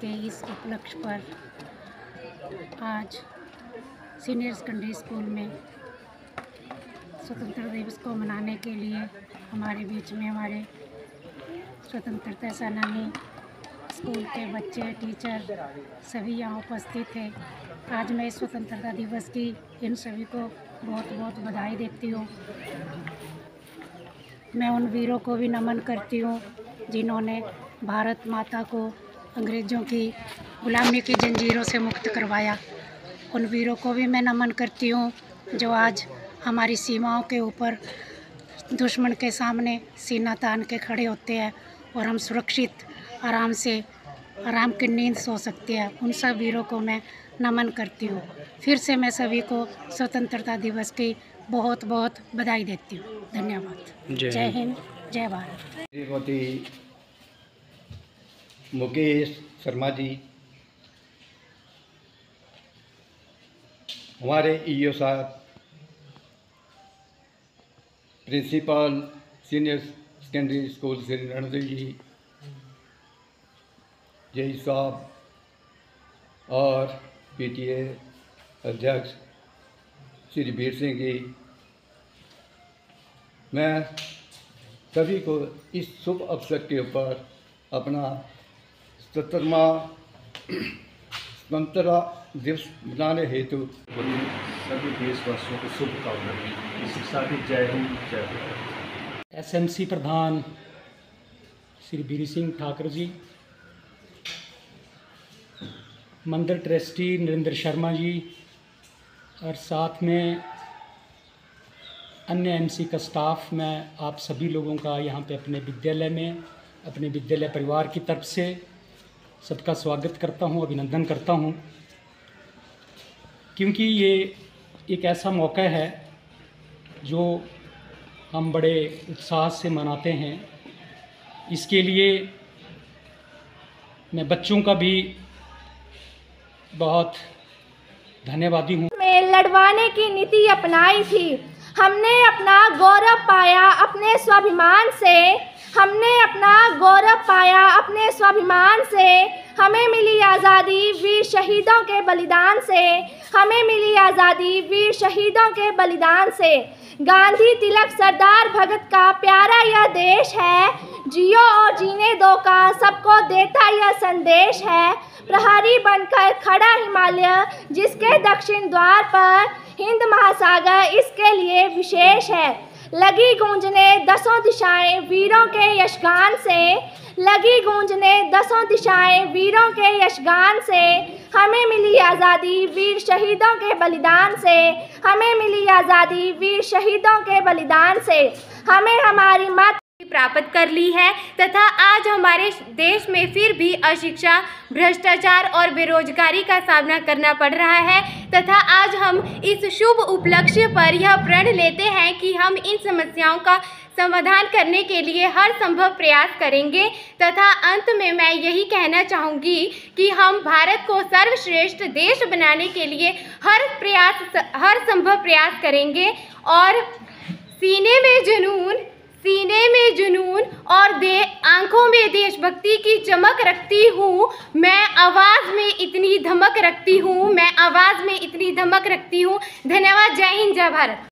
के इस उपलक्ष्य पर। आज सीनियर सेकेंडरी स्कूल में स्वतंत्रता दिवस को मनाने के लिए हमारे बीच में हमारे स्वतंत्रता सेनानी स्कूल के बच्चे टीचर सभी यहाँ उपस्थित थे आज मैं स्वतंत्रता दिवस की इन सभी को बहुत बहुत बधाई देती हूँ। मैं उन वीरों को भी नमन करती हूँ जिन्होंने भारत माता को अंग्रेज़ों की गुलामी की जंजीरों से मुक्त करवाया। उन वीरों को भी मैं नमन करती हूँ जो आज हमारी सीमाओं के ऊपर दुश्मन के सामने सीना तान के खड़े होते हैं और हम सुरक्षित आराम से आराम की नींद सो सकते हैं। उन सब वीरों को मैं नमन करती हूँ। फिर से मैं सभी को स्वतंत्रता दिवस की बहुत बहुत बधाई देती हूँ। धन्यवाद। जय हिंद। जय भारत। मुकेश शर्मा जी, हमारे ईओ साहब, principal senior secondary school Shri Randev ji Jai साहब और पीटीए अध्यक्ष श्री वीर सिंह जी। मैं सभी को इस शुभ अवसर के ऊपर अपना सत्तरवा स्वतंत्रता दिवस मनाने हेतु। सभी देशवासियों को शुभकामनाएँ इसी के साथ ही जय हिंद जय भारत। एसएमसी प्रधान श्री बीरी सिंह ठाकुर जी मंदिर ट्रस्टी नरेंद्र शर्मा जी और साथ में अन्य एमसी का स्टाफ मैं आप सभी लोगों का यहाँ पे अपने विद्यालय में अपने विद्यालय परिवार की तरफ़ से सबका स्वागत करता हूँ, अभिनंदन करता हूँ। क्योंकि ये एक ऐसा मौका है जो हम बड़े उत्साह से मनाते हैं। इसके लिए मैं बच्चों का भी बहुत धन्यवादी हूँ। में लड़वाने की नीति अपनाई थी। हमने अपना गौरव पाया अपने स्वाभिमान से। हमने अपना गौरव पाया, अपने स्वाभिमान से। हमें मिली आज़ादी वीर शहीदों के बलिदान से। हमें मिली आज़ादी वीर शहीदों के बलिदान से। गांधी तिलक सरदार भगत का प्यारा यह देश है। जियो और जीने दो का सबको देता यह संदेश है। प्रहरी बनकर खड़ा हिमालय, जिसके दक्षिण द्वार पर हिंद महासागर इसके लिए विशेष है। लगी गूंजने दसों दिशाएँ वीरों के यशगान से। लगी गूंजने दसों दिशाएँ वीरों के यशगान से। हमें मिली आज़ादी वीर शहीदों के बलिदान से। हमें मिली आज़ादी वीर शहीदों के बलिदान से। हमें हमारी मात प्राप्त कर ली है तथा आज हमारे देश में फिर भी अशिक्षा, भ्रष्टाचार और बेरोजगारी का सामना करना पड़ रहा है तथा आज हम इस शुभ उपलक्ष्य पर यह प्रण लेते हैं कि हम इन समस्याओं का समाधान करने के लिए हर संभव प्रयास करेंगे तथा अंत में मैं यही कहना चाहूँगी कि हम भारत को सर्वश्रेष्ठ देश बनाने के लिए हर प्रयास, हर संभव प्रयास करेंगे और सीने में जुनून सीने में जुनून और दे, आँखों में देशभक्ति की चमक रखती हूँ। मैं आवाज़ में इतनी धमक रखती हूँ। मैं आवाज़ में इतनी धमक रखती हूँ। धन्यवाद। जय हिंद, जय भारत।